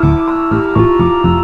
ハハハハ!